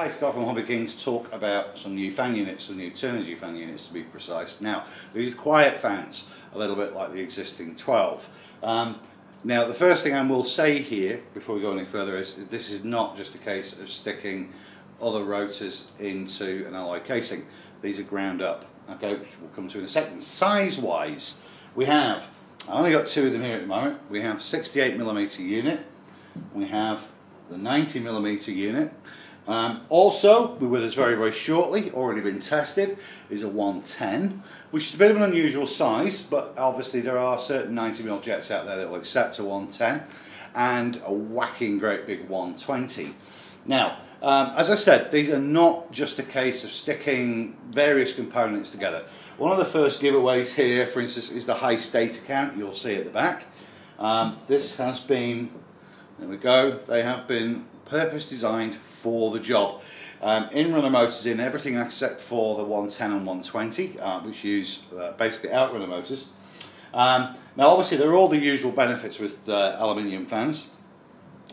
Hi, Scott from HobbyKing to talk about some new fan units, some new Turnigy fan units to be precise. Now, these are quiet fans, a little bit like the existing 12. Um, now, the first thing I will say here, before we go any further, is this is not just a case of sticking other rotors into an alloy casing. These are ground up, okay, which we'll come to in a second. Size-wise, we have, I've only got two of them here at the moment. We have 68mm unit, we have the 90mm unit, um, also, with us very, very shortly, already been tested, is a 110, which is a bit of an unusual size, but obviously there are certain 90mm jets out there that will accept a 110, and a whacking great big 120. Now, um, as I said, these are not just a case of sticking various components together. One of the first giveaways here, for instance, is the high state account you'll see at the back. Um, this has been, there we go, they have been purpose designed for the job. Um, in-runner motors in everything except for the 110 and 120, uh, which use uh, basically outrunner motors. Um, now obviously there are all the usual benefits with uh, aluminium fans.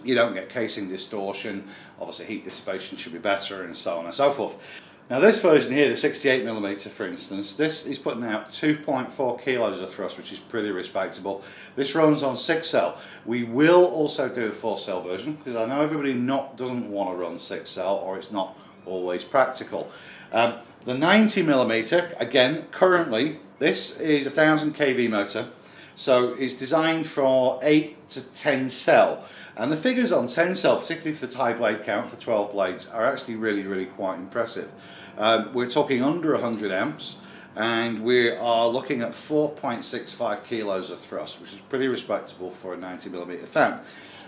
You don't get casing distortion, obviously heat dissipation should be better and so on and so forth. Now this version here, the 68mm for instance, this is putting out 2.4 kilos of thrust, which is pretty respectable. This runs on 6 cell. We will also do a 4 cell version, because I know everybody not doesn't want to run 6 cell, or it's not always practical. Um, the 90mm, again, currently, this is a 1000 kV motor, so it's designed for 8 to 10 cell. And the figures on 10 cell, particularly for the tie blade count for 12 blades, are actually really, really quite impressive. Um, we're talking under 100 amps, and we are looking at 4.65 kilos of thrust, which is pretty respectable for a 90 millimeter fan.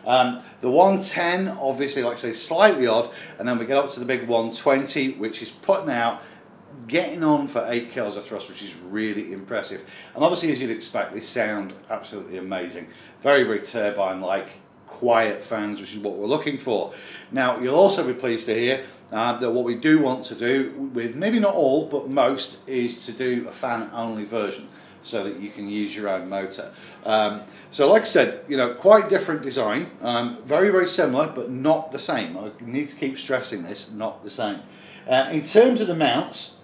Um, the 110, obviously, like I say, slightly odd, and then we get up to the big 120, which is putting out getting on for 8 kilos of thrust, which is really impressive. And obviously, as you'd expect, they sound absolutely amazing. Very, very turbine-like, quiet fans, which is what we're looking for. Now, you'll also be pleased to hear uh, that what we do want to do with maybe not all, but most, is to do a fan-only version so that you can use your own motor. Um, so like I said, you know, quite different design, um, very, very similar, but not the same. I need to keep stressing this, not the same. Uh, in terms of the mounts,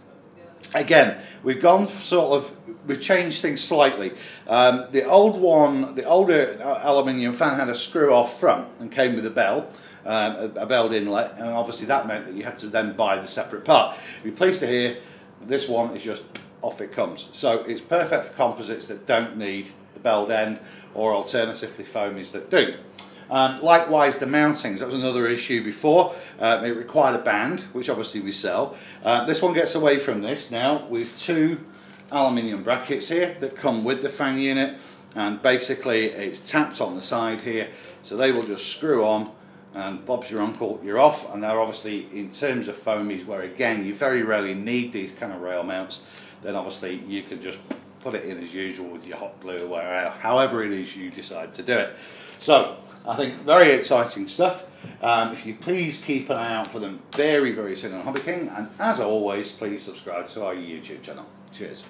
again, we've gone sort of, we've changed things slightly. Um, the old one, the older aluminium fan had a screw off front and came with a bell. Um, a, a belled inlet, and obviously that meant that you had to then buy the separate part. We placed it here. This one is just off it comes. So it's perfect for composites that don't need the belled end, or alternatively foamies that do. Um, likewise, the mountings, that was another issue before. Uh, it required a band, which obviously we sell. Uh, this one gets away from this now with two aluminium brackets here that come with the fan unit and basically it's tapped on the side here so they will just screw on and Bob's your uncle, you're off and they're obviously in terms of foamies where again you very rarely need these kind of rail mounts then obviously you can just put it in as usual with your hot glue or however it is you decide to do it. So I think very exciting stuff. Um, if you please keep an eye out for them very, very soon on HobbyKing. And as always, please subscribe to our YouTube channel. Cheers.